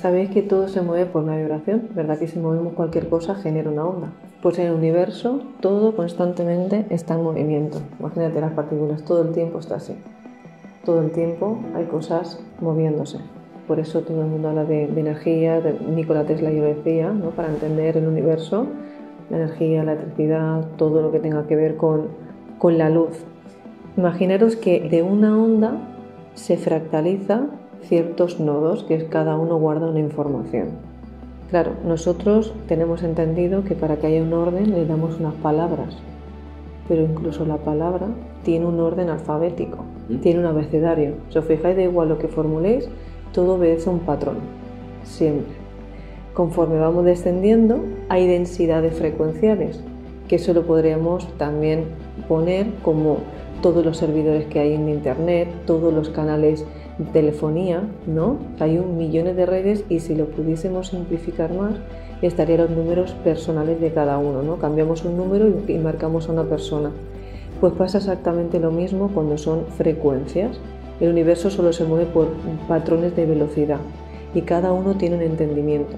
Sabéis que todo se mueve por una vibración, ¿verdad? Que si movemos cualquier cosa genera una onda. Pues en el universo todo constantemente está en movimiento. Imagínate las partículas, todo el tiempo está así. Todo el tiempo hay cosas moviéndose. Por eso todo el mundo habla de, energía, de Nikola Tesla yo decía, ¿no? para entender el universo, la energía, la electricidad, todo lo que tenga que ver con, con la luz. Imaginaros que de una onda se fractaliza ciertos nodos, que cada uno guarda una información. Claro, nosotros tenemos entendido que para que haya un orden le damos unas palabras, pero incluso la palabra tiene un orden alfabético, ¿Mm? tiene un abecedario. Si os fijáis, da igual lo que formuléis, todo obedece un patrón, siempre. Conforme vamos descendiendo, hay densidades frecuenciales, que eso lo podríamos también poner como todos los servidores que hay en Internet, todos los canales de telefonía, ¿no? Hay un millones de redes y si lo pudiésemos simplificar más, estarían los números personales de cada uno, ¿no? Cambiamos un número y marcamos a una persona. Pues pasa exactamente lo mismo cuando son frecuencias. El universo solo se mueve por patrones de velocidad y cada uno tiene un entendimiento.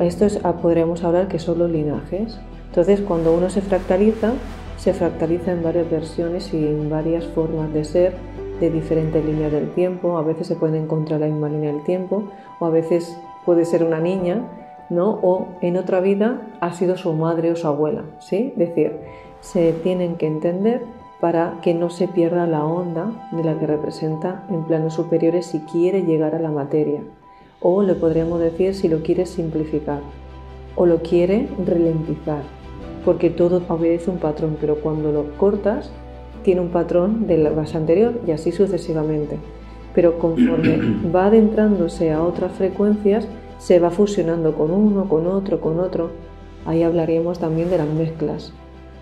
Esto es, podríamos hablar que son los linajes. Entonces, cuando uno se fractaliza, se fractaliza en varias versiones y en varias formas de ser de diferentes líneas del tiempo. A veces se puede encontrar la misma línea del tiempo o a veces puede ser una niña, ¿no? O en otra vida ha sido su madre o su abuela, ¿sí? Es decir, se tienen que entender para que no se pierda la onda de la que representa en planos superiores si quiere llegar a la materia. O le podríamos decir si lo quiere simplificar o lo quiere ralentizar porque todo obedece un patrón, pero cuando lo cortas tiene un patrón de la base anterior y así sucesivamente. Pero conforme va adentrándose a otras frecuencias, se va fusionando con uno, con otro, con otro. Ahí hablaríamos también de las mezclas,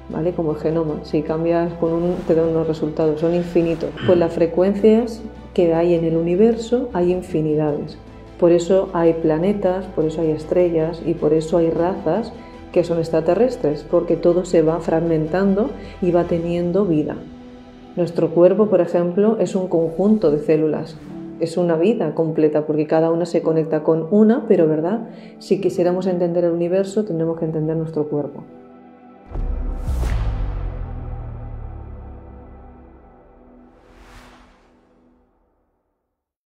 ¿vale? Como el genoma. Si cambias con uno, te dan unos resultados, son infinitos. Pues las frecuencias que hay en el universo hay infinidades. Por eso hay planetas, por eso hay estrellas y por eso hay razas que son extraterrestres, porque todo se va fragmentando y va teniendo vida. Nuestro cuerpo, por ejemplo, es un conjunto de células, es una vida completa, porque cada una se conecta con una, pero ¿verdad? Si quisiéramos entender el universo, tendremos que entender nuestro cuerpo.